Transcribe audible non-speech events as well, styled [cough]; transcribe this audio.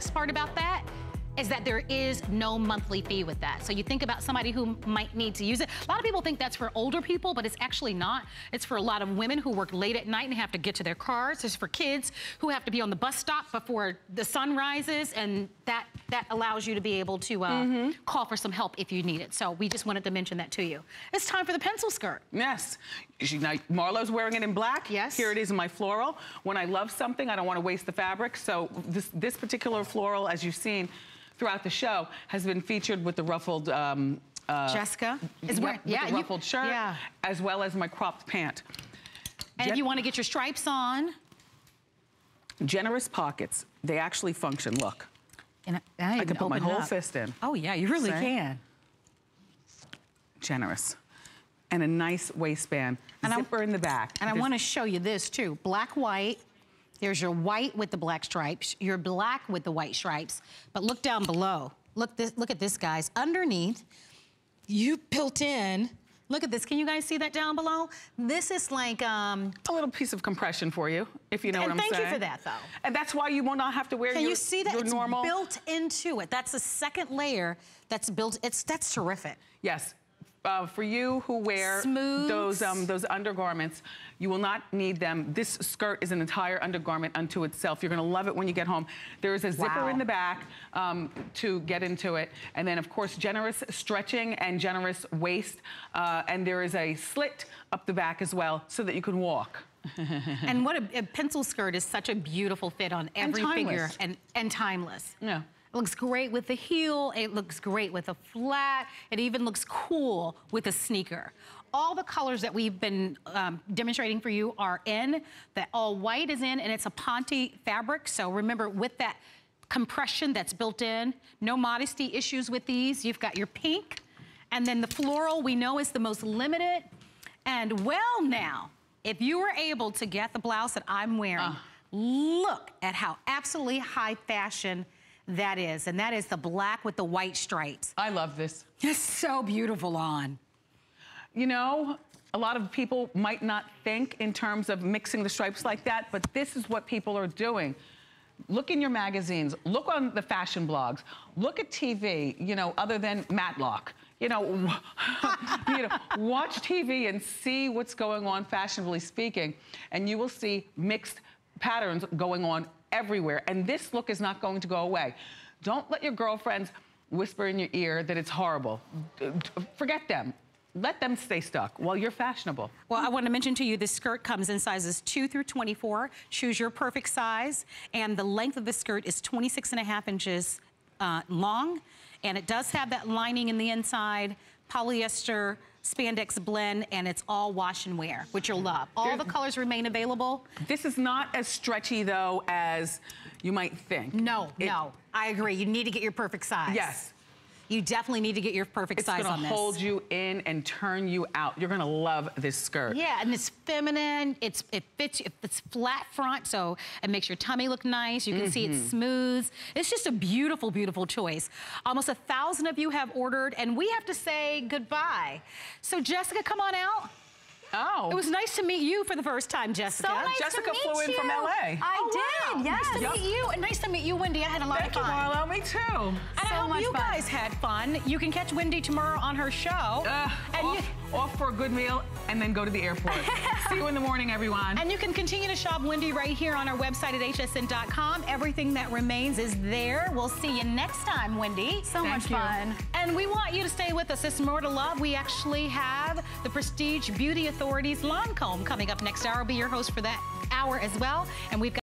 best part about that is that there is no monthly fee with that. So you think about somebody who might need to use it. A lot of people think that's for older people, but it's actually not. It's for a lot of women who work late at night and have to get to their cars. It's for kids who have to be on the bus stop before the sun rises, and that, that allows you to be able to uh, mm -hmm. call for some help if you need it. So we just wanted to mention that to you. It's time for the pencil skirt. Yes. Now, Marlo's wearing it in black. Yes. Here it is in my floral. When I love something, I don't want to waste the fabric. So this, this particular floral, as you've seen, throughout the show has been featured with the ruffled um, uh, Jessica is wearing, yeah, the ruffled you, shirt, yeah. as well as my cropped pant. And Gen if you want to get your stripes on. Generous pockets. They actually function. Look. And I, I can put my whole up. fist in. Oh, yeah, you really can. Generous. And a nice waistband. And Zipper I, in the back. And There's, I want to show you this, too. Black, white. There's your white with the black stripes, your black with the white stripes. But look down below. Look, this, look at this, guys. Underneath, you built in Look at this. Can you guys see that down below? This is like... Um, a little piece of compression for you, if you know what I'm saying. thank you for that, though. And that's why you will not have to wear Can your, you see that? it's normal... built into it. That's the second layer that's built. It's That's terrific. Yes uh, for you who wear those um, those undergarments, you will not need them. This skirt is an entire undergarment unto itself. You're gonna love it when you get home. There is a zipper wow. in the back um, to get into it. And then of course, generous stretching and generous waist. Uh, and there is a slit up the back as well so that you can walk. [laughs] and what a, a, pencil skirt is such a beautiful fit on every and figure and, and timeless. Yeah. It looks great with the heel. It looks great with a flat. It even looks cool with a sneaker. All the colors that we've been um, demonstrating for you are in. The all white is in, and it's a Ponte fabric. So remember, with that compression that's built in, no modesty issues with these. You've got your pink, and then the floral we know is the most limited. And well now, if you were able to get the blouse that I'm wearing, uh. look at how absolutely high fashion that is. And that is the black with the white stripes. I love this. It's so beautiful on. You know, a lot of people might not think in terms of mixing the stripes like that, but this is what people are doing. Look in your magazines, look on the fashion blogs, look at TV, you know, other than Matlock. You know, [laughs] you know, watch TV and see what's going on fashionably speaking, and you will see mixed patterns going on everywhere. And this look is not going to go away. Don't let your girlfriends whisper in your ear that it's horrible. Forget them. Let them stay stuck while you're fashionable. Well, I want to mention to you, this skirt comes in sizes 2 through 24. Choose your perfect size. And the length of the skirt is 26 and a half inches uh, long. And it does have that lining in the inside, polyester spandex blend, and it's all wash and wear, which you'll love. All There's, the colors remain available. This is not as stretchy, though, as you might think. No, it, no. I agree. You need to get your perfect size. Yes you definitely need to get your perfect it's size on this. It's gonna hold you in and turn you out. You're gonna love this skirt. Yeah, and it's feminine. It's It fits, it's flat front, so it makes your tummy look nice. You can mm -hmm. see it's mm-hmm. smooth. It's just a beautiful, beautiful choice. Almost a thousand of you have ordered, and we have to say goodbye. So Jessica, come on out. Oh. It was nice to meet you for the first time, Jessica. So nice Jessica to meet flew you. in from LA. I oh, did, wow. yes. Nice to yep. meet you. And nice to meet you, Wendy. I had a lot Thank of fun. Thank you, Marlo. Me too. And so I hope you fun. guys had fun. You can catch Wendy tomorrow on her show. Uh, and off, you, off for a good meal and then go to the airport. [laughs] See you in the morning, everyone. And you can continue to shop Wendy right here on our website at hsn.com. Everything that remains is there. We'll see you next time, Wendy. So Thank much you. fun. And we want you to stay with us. It's more to love. We actually have the Prestige Beauty Authority's Lancome coming up next hour. I'll be your host for that hour as well. And we've got